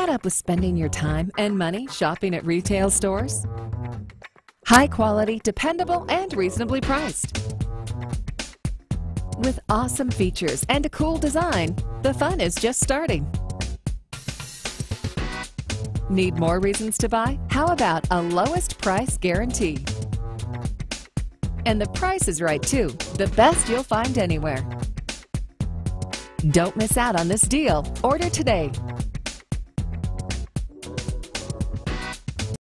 fed up with spending your time and money shopping at retail stores? High quality, dependable, and reasonably priced. With awesome features and a cool design, the fun is just starting. Need more reasons to buy? How about a lowest price guarantee? And the price is right too, the best you'll find anywhere. Don't miss out on this deal. Order today.